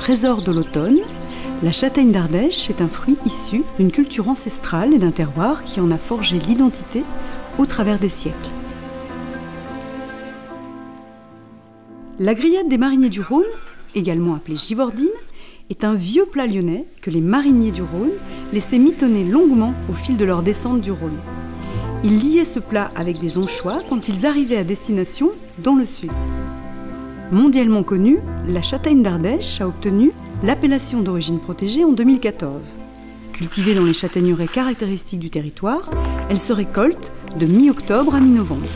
trésor de l'automne, la châtaigne d'Ardèche est un fruit issu d'une culture ancestrale et d'un terroir qui en a forgé l'identité au travers des siècles. La grillade des mariniers du Rhône, également appelée givordine, est un vieux plat lyonnais que les mariniers du Rhône laissaient mitonner longuement au fil de leur descente du Rhône. Ils liaient ce plat avec des anchois quand ils arrivaient à destination dans le sud. Mondialement connue, la châtaigne d'Ardèche a obtenu l'appellation d'origine protégée en 2014. Cultivée dans les châtaigneraies caractéristiques du territoire, elle se récolte de mi-octobre à mi-novembre.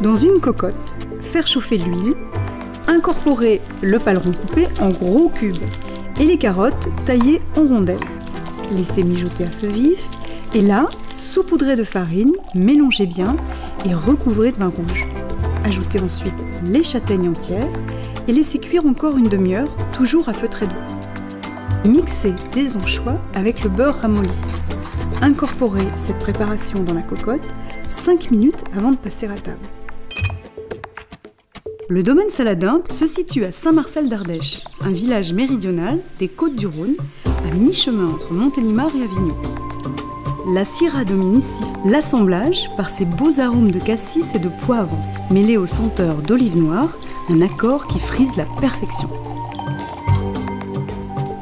Dans une cocotte, faire chauffer l'huile, incorporer le paleron coupé en gros cubes et les carottes taillées en rondelles. Laissez mijoter à feu vif et là, saupoudrez de farine, mélangez bien et recouvrez de vin rouge. Ajoutez ensuite les châtaignes entières et laissez cuire encore une demi-heure, toujours à feu très doux. Mixez des anchois avec le beurre ramolli. Incorporez cette préparation dans la cocotte 5 minutes avant de passer à table. Le domaine Saladin se situe à Saint-Marcel d'Ardèche, un village méridional des côtes du Rhône, à mi-chemin entre Montélimar et Avignon. La Syrah domine ici l'assemblage par ses beaux arômes de cassis et de poivre, mêlés aux senteurs d'olive noire, un accord qui frise la perfection.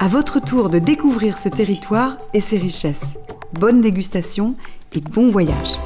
À votre tour de découvrir ce territoire et ses richesses. Bonne dégustation et bon voyage